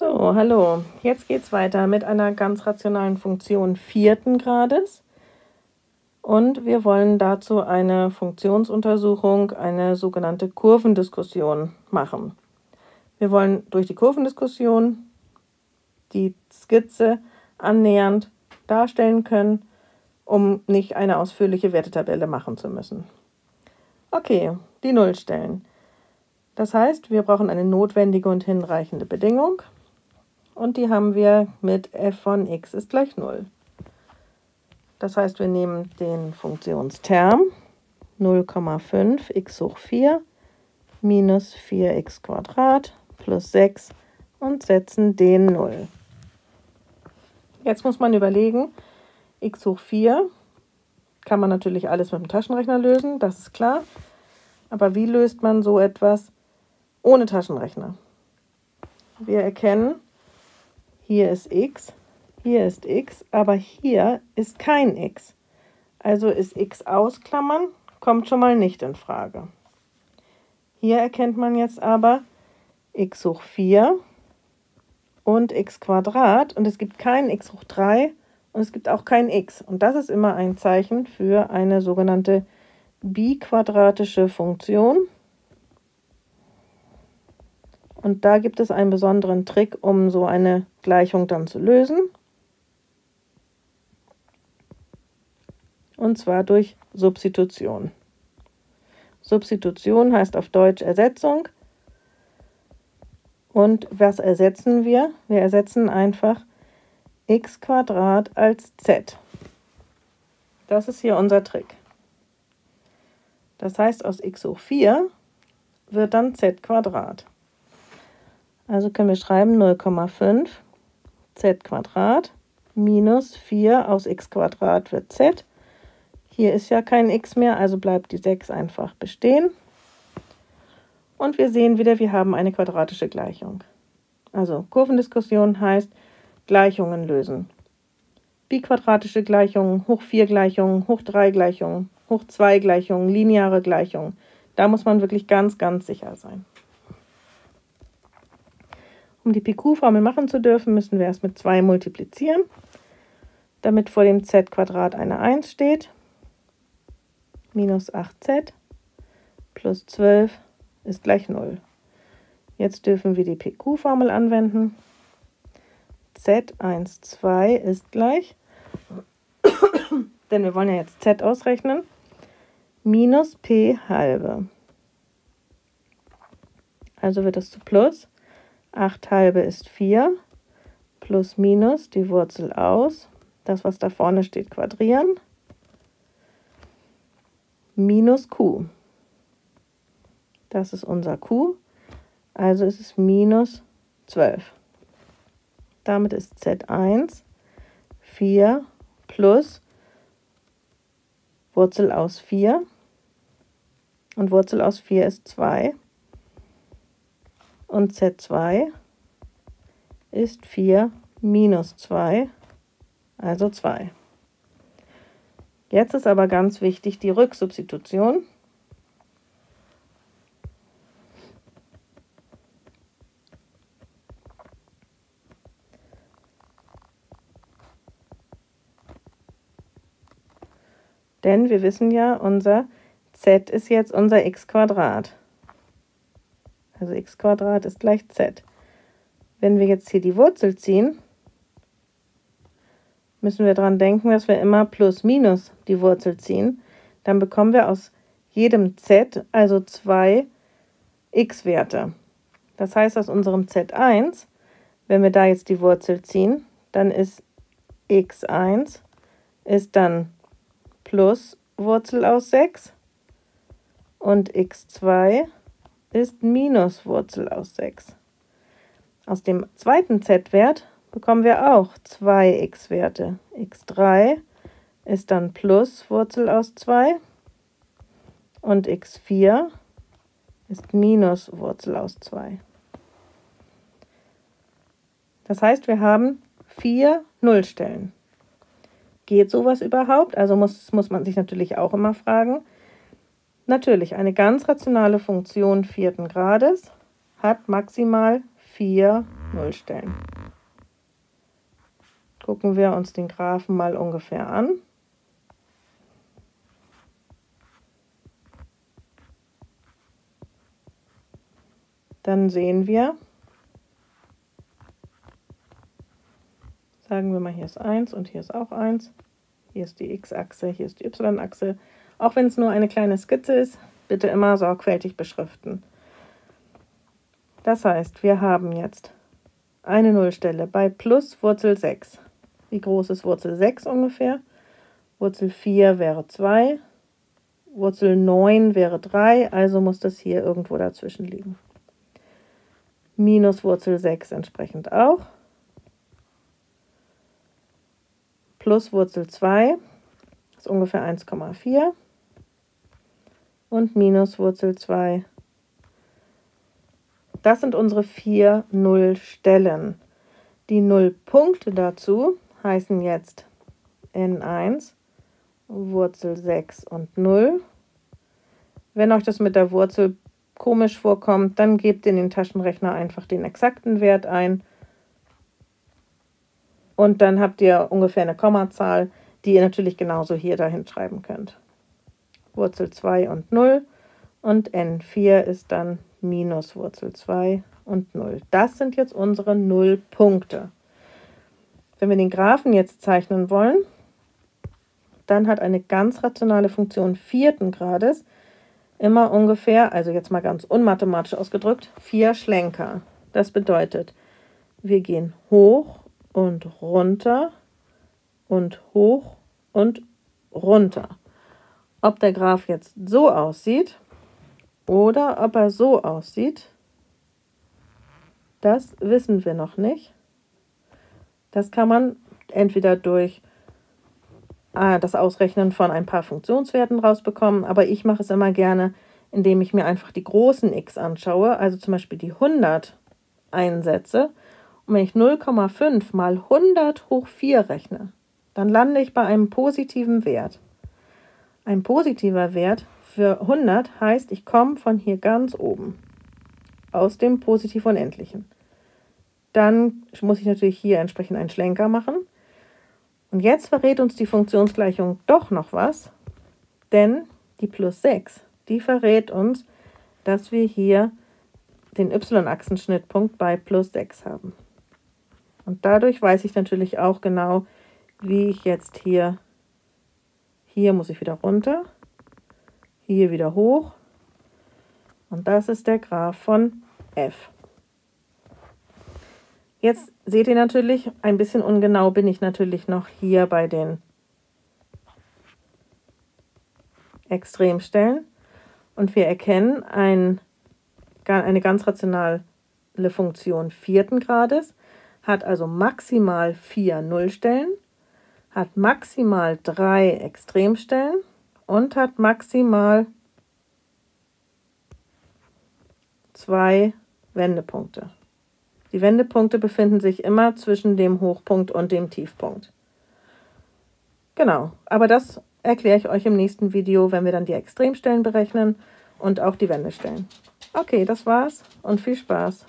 So, hallo. Jetzt geht es weiter mit einer ganz rationalen Funktion vierten Grades. Und wir wollen dazu eine Funktionsuntersuchung, eine sogenannte Kurvendiskussion machen. Wir wollen durch die Kurvendiskussion die Skizze annähernd darstellen können, um nicht eine ausführliche Wertetabelle machen zu müssen. Okay, die Nullstellen. Das heißt, wir brauchen eine notwendige und hinreichende Bedingung und die haben wir mit f von x ist gleich 0. Das heißt, wir nehmen den Funktionsterm 0,5 x hoch 4 minus 4x Quadrat plus 6 und setzen den 0. Jetzt muss man überlegen, x hoch 4 kann man natürlich alles mit dem Taschenrechner lösen, das ist klar. Aber wie löst man so etwas ohne Taschenrechner? Wir erkennen, hier ist x, hier ist x, aber hier ist kein x. Also ist x ausklammern, kommt schon mal nicht in Frage. Hier erkennt man jetzt aber x hoch 4 und x Quadrat und es gibt kein x hoch 3 und es gibt auch kein x. Und das ist immer ein Zeichen für eine sogenannte biquadratische Funktion. Und da gibt es einen besonderen Trick, um so eine Gleichung dann zu lösen. Und zwar durch Substitution. Substitution heißt auf Deutsch Ersetzung. Und was ersetzen wir? Wir ersetzen einfach x als z. Das ist hier unser Trick. Das heißt, aus x hoch 4 wird dann z Quadrat. Also können wir schreiben 0,5 z Quadrat minus 4 aus x Quadrat wird z. Hier ist ja kein x mehr, also bleibt die 6 einfach bestehen. Und wir sehen wieder, wir haben eine quadratische Gleichung. Also Kurvendiskussion heißt, Gleichungen lösen. Biquadratische Gleichungen, hoch 4 Gleichungen, hoch 3 Gleichungen, hoch 2 Gleichungen, lineare Gleichungen. Da muss man wirklich ganz, ganz sicher sein. Um die PQ-Formel machen zu dürfen, müssen wir erst mit 2 multiplizieren, damit vor dem z-Quadrat eine 1 steht. Minus 8z plus 12 ist gleich 0. Jetzt dürfen wir die PQ-Formel anwenden z12 ist gleich, denn wir wollen ja jetzt z ausrechnen, minus p halbe. Also wird das zu plus. 8 halbe ist 4, plus minus die Wurzel aus, das was da vorne steht quadrieren, minus q. Das ist unser q, also ist es minus 12. Damit ist Z1 4 plus Wurzel aus 4 und Wurzel aus 4 ist 2 und Z2 ist 4 minus 2, also 2. Jetzt ist aber ganz wichtig die Rücksubstitution. Denn wir wissen ja, unser z ist jetzt unser x Quadrat. Also x ist gleich z. Wenn wir jetzt hier die Wurzel ziehen, müssen wir daran denken, dass wir immer plus minus die Wurzel ziehen. Dann bekommen wir aus jedem z also zwei x-Werte. Das heißt, aus unserem z1, wenn wir da jetzt die Wurzel ziehen, dann ist x1 ist dann plus Wurzel aus 6 und x2 ist minus Wurzel aus 6. Aus dem zweiten z-Wert bekommen wir auch zwei x-Werte. x3 ist dann plus Wurzel aus 2 und x4 ist minus Wurzel aus 2. Das heißt, wir haben vier Nullstellen. Geht sowas überhaupt? Also muss, muss man sich natürlich auch immer fragen. Natürlich, eine ganz rationale Funktion vierten Grades hat maximal vier Nullstellen. Gucken wir uns den Graphen mal ungefähr an. Dann sehen wir, sagen wir mal, hier ist 1 und hier ist auch 1. Hier ist die x-Achse, hier ist die y-Achse. Auch wenn es nur eine kleine Skizze ist, bitte immer sorgfältig beschriften. Das heißt, wir haben jetzt eine Nullstelle bei plus Wurzel 6. Wie groß ist Wurzel 6 ungefähr? Wurzel 4 wäre 2, Wurzel 9 wäre 3, also muss das hier irgendwo dazwischen liegen. Minus Wurzel 6 entsprechend auch. Plus Wurzel 2 ist ungefähr 1,4 und minus Wurzel 2 das sind unsere vier Nullstellen. Die Nullpunkte dazu heißen jetzt n1, Wurzel 6 und 0. Wenn euch das mit der Wurzel komisch vorkommt, dann gebt in den Taschenrechner einfach den exakten Wert ein. Und dann habt ihr ungefähr eine Kommazahl, die ihr natürlich genauso hier dahin schreiben könnt. Wurzel 2 und 0 und n4 ist dann minus Wurzel 2 und 0. Das sind jetzt unsere Nullpunkte. Wenn wir den Graphen jetzt zeichnen wollen, dann hat eine ganz rationale Funktion vierten Grades immer ungefähr, also jetzt mal ganz unmathematisch ausgedrückt, vier Schlenker. Das bedeutet, wir gehen hoch und runter und hoch und runter. Ob der Graph jetzt so aussieht, oder ob er so aussieht, das wissen wir noch nicht. Das kann man entweder durch äh, das Ausrechnen von ein paar Funktionswerten rausbekommen, aber ich mache es immer gerne, indem ich mir einfach die großen x anschaue, also zum Beispiel die 100 einsetze. Und wenn ich 0,5 mal 100 hoch 4 rechne, dann lande ich bei einem positiven Wert. Ein positiver Wert für 100 heißt, ich komme von hier ganz oben aus dem Positiv Unendlichen. Dann muss ich natürlich hier entsprechend einen Schlenker machen. Und jetzt verrät uns die Funktionsgleichung doch noch was, denn die plus 6, die verrät uns, dass wir hier den y-Achsenschnittpunkt bei plus 6 haben. Und dadurch weiß ich natürlich auch genau, wie ich jetzt hier, hier muss ich wieder runter, hier wieder hoch. Und das ist der Graph von f. Jetzt seht ihr natürlich, ein bisschen ungenau bin ich natürlich noch hier bei den Extremstellen. Und wir erkennen ein, eine ganz rationale Funktion vierten Grades, hat also maximal vier Nullstellen, hat maximal drei Extremstellen und hat maximal zwei Wendepunkte. Die Wendepunkte befinden sich immer zwischen dem Hochpunkt und dem Tiefpunkt. Genau, aber das erkläre ich euch im nächsten Video, wenn wir dann die Extremstellen berechnen und auch die Wendestellen. Okay, das war's und viel Spaß.